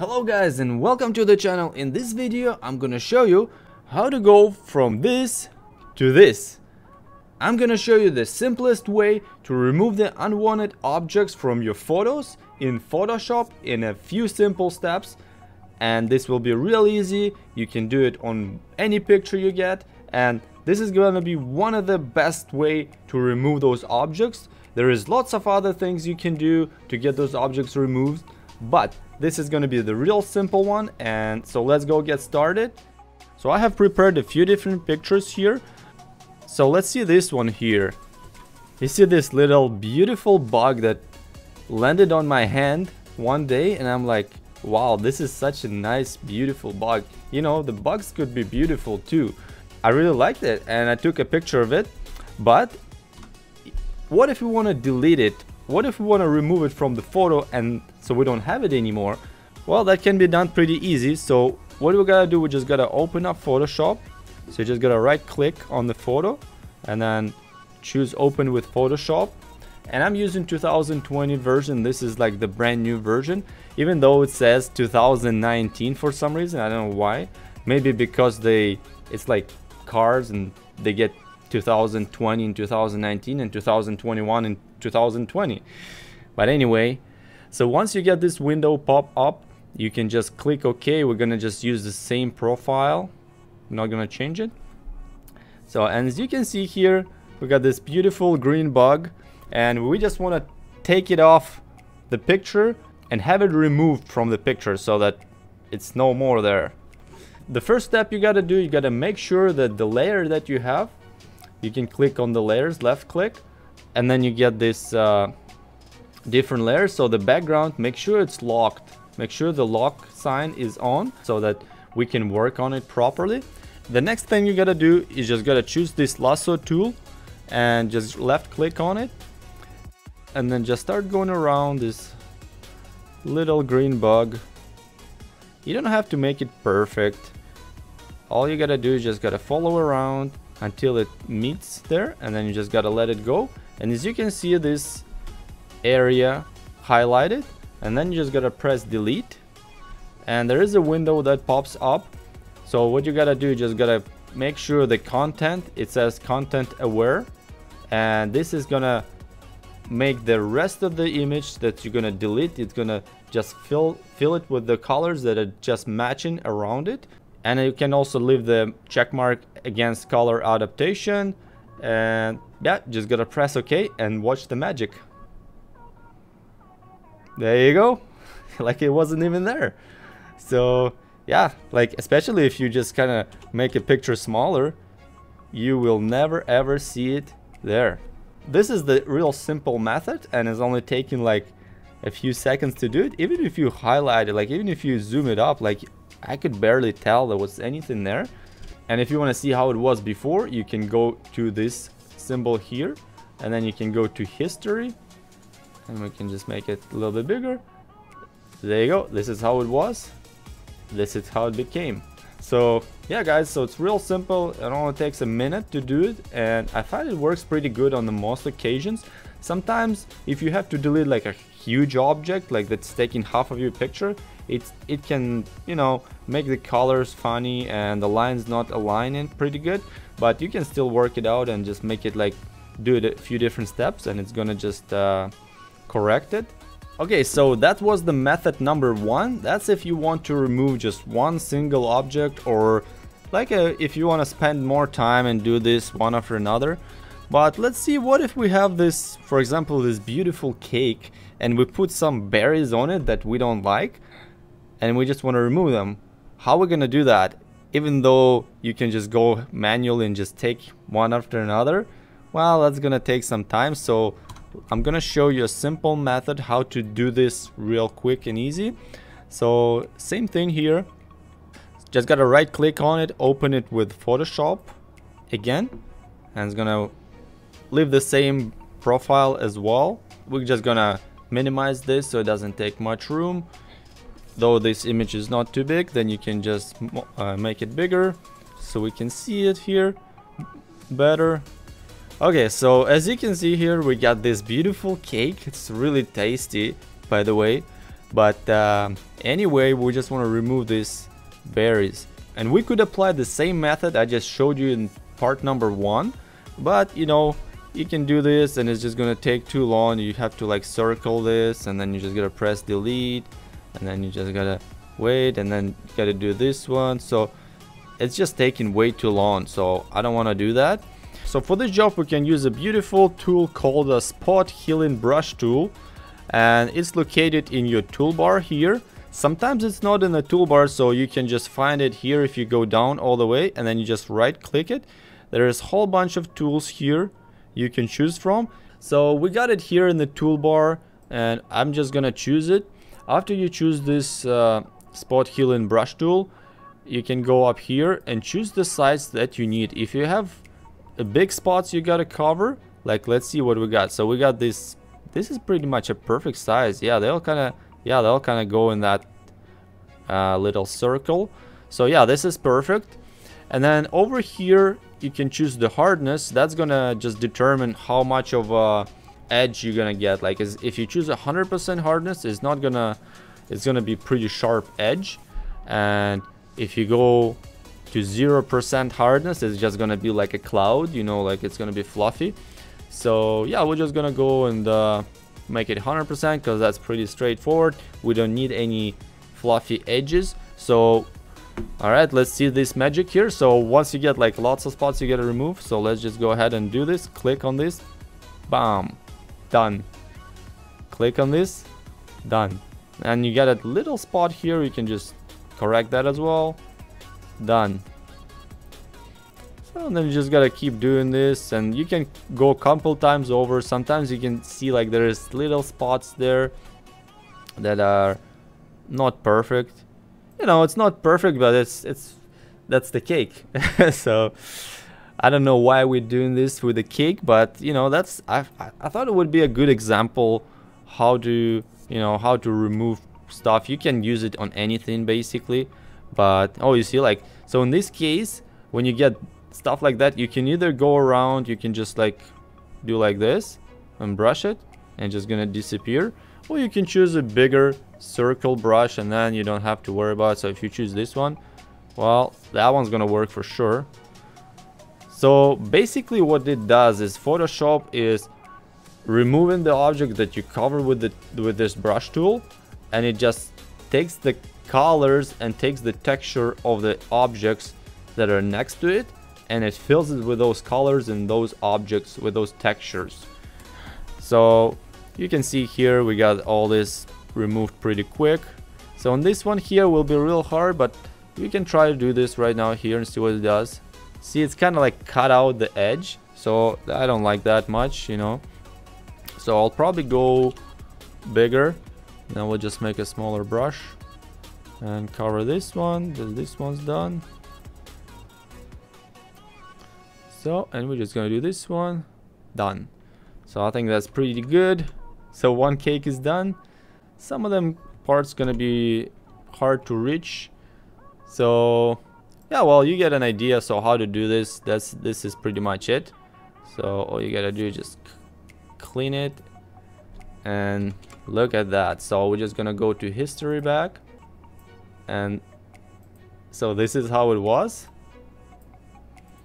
Hello guys and welcome to the channel. In this video I'm gonna show you how to go from this to this. I'm gonna show you the simplest way to remove the unwanted objects from your photos in Photoshop in a few simple steps and this will be real easy. You can do it on any picture you get and this is gonna be one of the best way to remove those objects. There is lots of other things you can do to get those objects removed but this is going to be the real simple one and so let's go get started. So I have prepared a few different pictures here. So let's see this one here. You see this little beautiful bug that landed on my hand one day and I'm like, wow, this is such a nice, beautiful bug. You know, the bugs could be beautiful too. I really liked it and I took a picture of it. But what if we want to delete it what if we want to remove it from the photo and so we don't have it anymore? Well, that can be done pretty easy. So what we gotta do, we just gotta open up Photoshop. So you just gotta right click on the photo and then choose open with Photoshop. And I'm using 2020 version. This is like the brand new version, even though it says 2019 for some reason. I don't know why. Maybe because they, it's like cars and they get 2020 and 2019 and 2021 and 2020 but anyway so once you get this window pop up you can just click OK. We're gonna just use the same profile. I'm not gonna change it. So and as you can see here we got this beautiful green bug and we just want to take it off the picture and have it removed from the picture so that it's no more there. The first step you gotta do you gotta make sure that the layer that you have you can click on the layers left click and then you get this uh, different layers. So the background make sure it's locked. Make sure the lock sign is on so that we can work on it properly. The next thing you gotta do is just gotta choose this lasso tool and just left click on it. And then just start going around this little green bug. You don't have to make it perfect. All you gotta do is just gotta follow around until it meets there and then you just gotta let it go. And as you can see this area highlighted and then you just gotta press delete. And there is a window that pops up. So what you gotta do just gotta make sure the content it says content aware. And this is gonna make the rest of the image that you're gonna delete it's gonna just fill fill it with the colors that are just matching around it and you can also leave the check mark against color adaptation. And yeah just gotta press ok and watch the magic. There you go. Like it wasn't even there. So yeah like especially if you just kind of make a picture smaller you will never ever see it there. This is the real simple method and it's only taking like a few seconds to do it even if you highlight it like even if you zoom it up like I could barely tell there was anything there and if you want to see how it was before, you can go to this symbol here and then you can go to history and we can just make it a little bit bigger. There you go. This is how it was. This is how it became. So yeah guys, so it's real simple. It only takes a minute to do it and I find it works pretty good on the most occasions. Sometimes if you have to delete like a huge object like that's taking half of your picture, it's it can you know make the colors funny and the lines not aligning pretty good but you can still work it out and just make it like do it a few different steps and it's gonna just uh, correct it. Okay so that was the method number one. That's if you want to remove just one single object or like a, uh, if you want to spend more time and do this one after another but let's see what if we have this for example this beautiful cake and we put some berries on it that we don't like and we just want to remove them. How are we going to do that? Even though you can just go manually and just take one after another, well, that's going to take some time. So I'm going to show you a simple method how to do this real quick and easy. So same thing here. Just got to right click on it, open it with Photoshop again. And it's going to leave the same profile as well. We're just to minimize this so it doesn't take much room. Though this image is not too big then you can just uh, make it bigger so we can see it here better. Okay so as you can see here we got this beautiful cake. It's really tasty by the way. But um, anyway we just want to remove these berries. And we could apply the same method I just showed you in part number one. But you know you can do this and it's just gonna take too long. You have to like circle this and then you just gotta press delete and then you just gotta wait and then you gotta do this one. So it's just taking way too long. So I don't want to do that. So for this job we can use a beautiful tool called a spot healing brush tool. And it's located in your toolbar here. Sometimes it's not in the toolbar so you can just find it here if you go down all the way and then you just right click it. There's a whole bunch of tools here you can choose from. So we got it here in the toolbar and I'm just gonna choose it. After you choose this uh, spot healing brush tool you can go up here and choose the size that you need. If you have a big spots you gotta cover like let's see what we got. So we got this this is pretty much a perfect size. Yeah they all kind of yeah they all kind of go in that uh, little circle. So yeah this is perfect. And then over here you can choose the hardness that's gonna just determine how much of a edge you're gonna get. Like if you choose 100% hardness it's not gonna it's gonna be pretty sharp edge. And if you go to 0% hardness it's just gonna be like a cloud you know like it's gonna be fluffy. So yeah we're just gonna go and uh, make it 100% because that's pretty straightforward. We don't need any fluffy edges. So all right let's see this magic here. So once you get like lots of spots you get to remove so let's just go ahead and do this. Click on this. Bam. Done. Click on this. Done. And you get a little spot here. You can just correct that as well. Done. So then you just gotta keep doing this. And you can go a couple times over. Sometimes you can see like there's little spots there that are not perfect you know it's not perfect but it's it's that's the cake. So I don't know why we're doing this with the cake but you know that's I, I thought it would be a good example how to you know how to remove stuff. You can use it on anything basically but oh you see like so in this case when you get stuff like that you can either go around you can just like do like this and brush it and just gonna disappear or you can choose a bigger circle brush and then you don't have to worry about it. so if you choose this one well that one's gonna work for sure so basically what it does is Photoshop is removing the object that you cover with the with this brush tool and it just takes the colors and takes the texture of the objects that are next to it and it fills it with those colors and those objects with those textures so you can see here we got all this removed pretty quick. So on this one here will be real hard but we can try to do this right now here and see what it does. See it's kind of like cut out the edge so I don't like that much you know. So I'll probably go bigger. Then we'll just make a smaller brush and cover this one this one's done. So and we're just gonna do this one. Done. So I think that's pretty good so one cake is done. Some of them parts gonna be hard to reach. So yeah well you get an idea. So how to do this that's this is pretty much it. So all you gotta do is just clean it and look at that. So we're just gonna go to history back. And so this is how it was.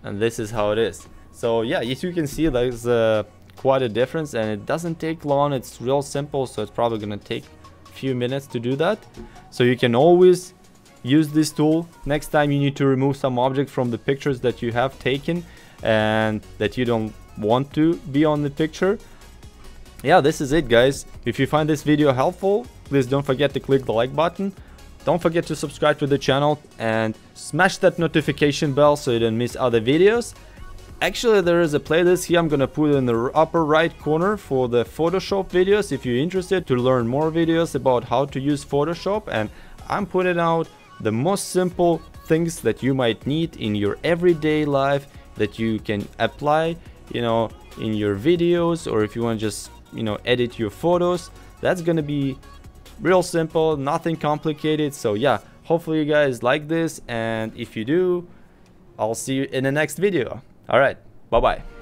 And this is how it is. So yeah as you can see there's uh, quite a difference and it doesn't take long. It's real simple so it's probably gonna take a few minutes to do that. So you can always use this tool next time you need to remove some object from the pictures that you have taken and that you don't want to be on the picture. Yeah this is it guys. If you find this video helpful please don't forget to click the like button. Don't forget to subscribe to the channel and smash that notification bell so you don't miss other videos. Actually, there is a playlist here. I'm gonna put in the upper right corner for the Photoshop videos if you're interested to learn more videos about how to use Photoshop. And I'm putting out the most simple things that you might need in your everyday life that you can apply, you know, in your videos or if you want to just, you know, edit your photos. That's gonna be real simple nothing complicated. So yeah hopefully you guys like this. And if you do i'll see you in the next video all right. Bye bye